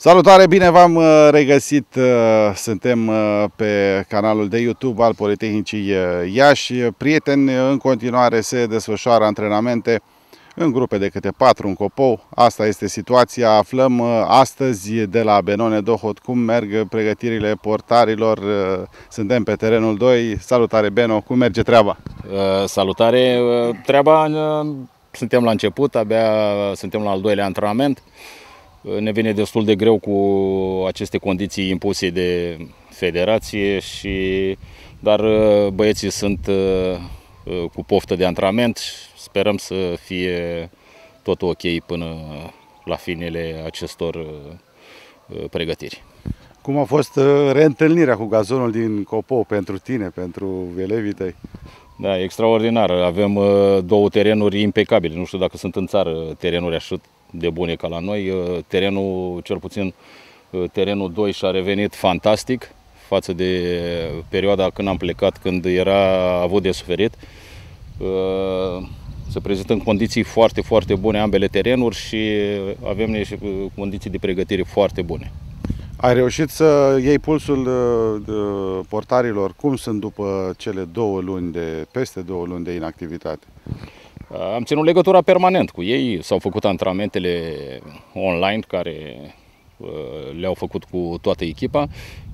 Salutare, bine v-am uh, regăsit. Uh, suntem uh, pe canalul de YouTube al Politehnicii Iași. Prieteni, în continuare se desfășoară antrenamente în grupe de câte patru în copou. Asta este situația. Aflăm astăzi de la Benone Dohot cum merg pregătirile portarilor. Suntem pe terenul 2. Salutare, Beno, cum merge treaba? Salutare, treaba suntem la început, abia suntem la al doilea antrenament ne vine destul de greu cu aceste condiții impuse de federație, și, dar uh, băieții sunt uh, uh, cu poftă de antrenament. Sperăm să fie tot ok până la finele acestor pregătiri. Cum a fost reîntâlnirea cu gazonul din Copo pentru tine, pentru elevii tăi? Da, extraordinar. Avem două terenuri impecabile. Nu știu dacă sunt în țară terenuri așa de bune ca la noi. Uh, terenul, cel puțin uh, terenul 2 și-a revenit fantastic față de perioada când am plecat, când era avut de suferit. Uh, se prezintă în condiții foarte, foarte bune ambele terenuri și avem niște condiții de pregătire foarte bune. Ai reușit să iei pulsul portarilor? Cum sunt după cele două luni de, peste două luni de inactivitate? Am ținut legătura permanent cu ei, s-au făcut antrenamentele online care uh, le-au făcut cu toată echipa.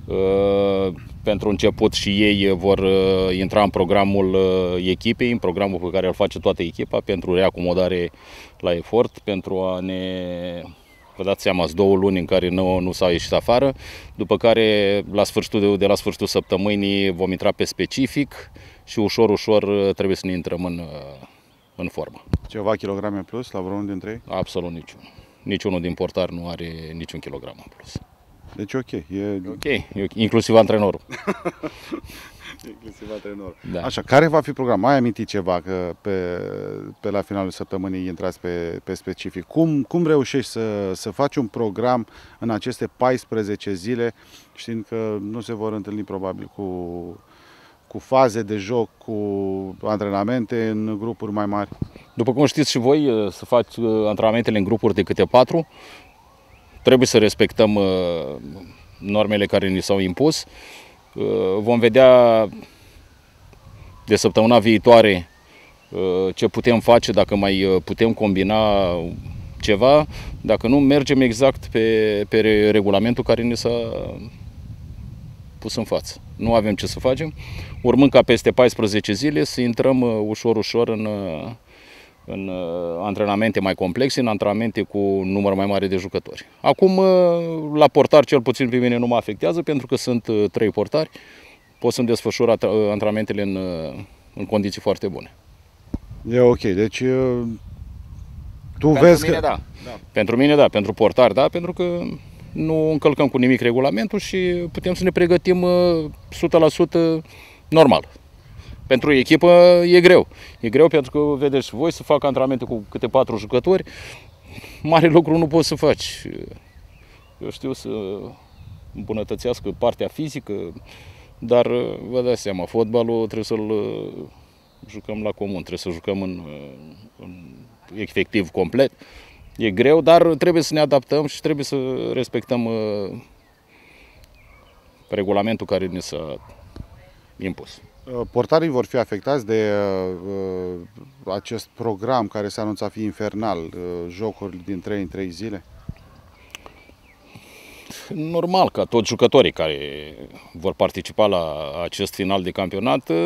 Uh, pentru început și ei vor uh, intra în programul echipei, în programul pe care îl face toată echipa pentru reacomodare la efort, pentru a ne Vă dați seama, două luni în care nu, nu s-au ieșit afară, după care la sfârșitul de, de la sfârșitul săptămânii vom intra pe specific și ușor, ușor trebuie să ne intrăm în, în formă. Ceva kilograme plus la vreunul dintre ei? Absolut niciun. Niciunul din portar nu are niciun kilogram în plus. Deci ok. E... Ok, inclusiv antrenorul. inclusiv antrenorul. Da. Așa, care va fi programul? Mai aminti ceva că pe, pe la finalul săptămânii intrați pe, pe specific. Cum, cum reușești să, să faci un program în aceste 14 zile, știind că nu se vor întâlni probabil cu cu faze de joc, cu antrenamente în grupuri mai mari? După cum știți și voi, uh, să faci uh, antrenamentele în grupuri de câte patru. Trebuie să respectăm uh, normele care ni s-au impus. Vom vedea de săptămâna viitoare ce putem face, dacă mai putem combina ceva, dacă nu, mergem exact pe, pe regulamentul care ne s-a pus în față. Nu avem ce să facem. Urmând ca peste 14 zile să intrăm uh, ușor, ușor în, uh, în uh, antrenamente mai complexe, în antrenamente cu număr mai mare de jucători. Acum, la portar, cel puțin pe mine nu mă afectează, pentru că sunt trei portari, pot să-mi desfășur antrenamentele în, în condiții foarte bune. E ok, deci tu pentru vezi mine, că... Da. da. Pentru mine, da. Pentru portar, da. Pentru că nu încălcăm cu nimic regulamentul și putem să ne pregătim 100% normal. Pentru echipă e greu. E greu pentru că, vedeți, voi să fac antrenamente cu câte patru jucători, mare lucru nu poți să faci. Eu știu să îmbunătățească partea fizică, dar vă dați seama, fotbalul trebuie să-l jucăm la comun, trebuie să jucăm în, în efectiv complet. E greu, dar trebuie să ne adaptăm și trebuie să respectăm uh, regulamentul care ne s-a impus. Uh, portarii vor fi afectați de uh, acest program care se anunța a fi infernal, uh, jocuri din 3 în 3 zile? Normal că toți jucătorii care vor participa la acest final de campionat uh,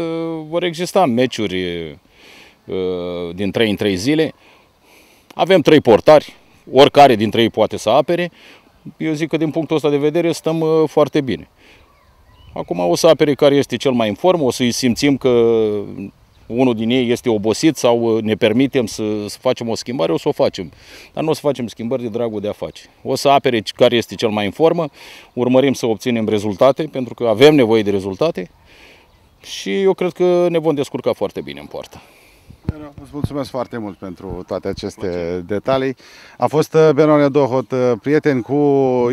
vor exista meciuri uh, din 3 în 3 zile. Avem trei portari, oricare dintre ei poate să apere. Eu zic că din punctul ăsta de vedere stăm uh, foarte bine. Acum o să apere care este cel mai în formă, o să-i simțim că unul din ei este obosit sau uh, ne permitem să, să facem o schimbare, o să o facem. Dar nu o să facem schimbări de dragul de a face. O să apere care este cel mai în formă, urmărim să obținem rezultate, pentru că avem nevoie de rezultate și eu cred că ne vom descurca foarte bine în poartă. Îți mulțumesc foarte mult pentru toate aceste mulțumesc. detalii. A fost uh, Benone Dohot, uh, prieten cu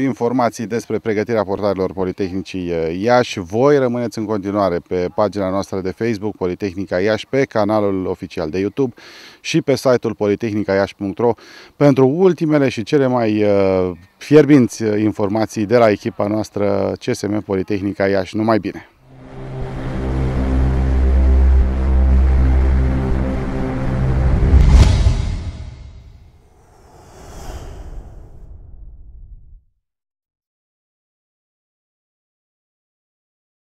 informații despre pregătirea portarilor Politehnicii uh, Iași. Voi rămâneți în continuare pe pagina noastră de Facebook Politehnica Iași, pe canalul oficial de YouTube și pe site-ul politehnicaiași.ro pentru ultimele și cele mai fierbinți informații de la echipa noastră CSM Politehnica Iași. Numai bine!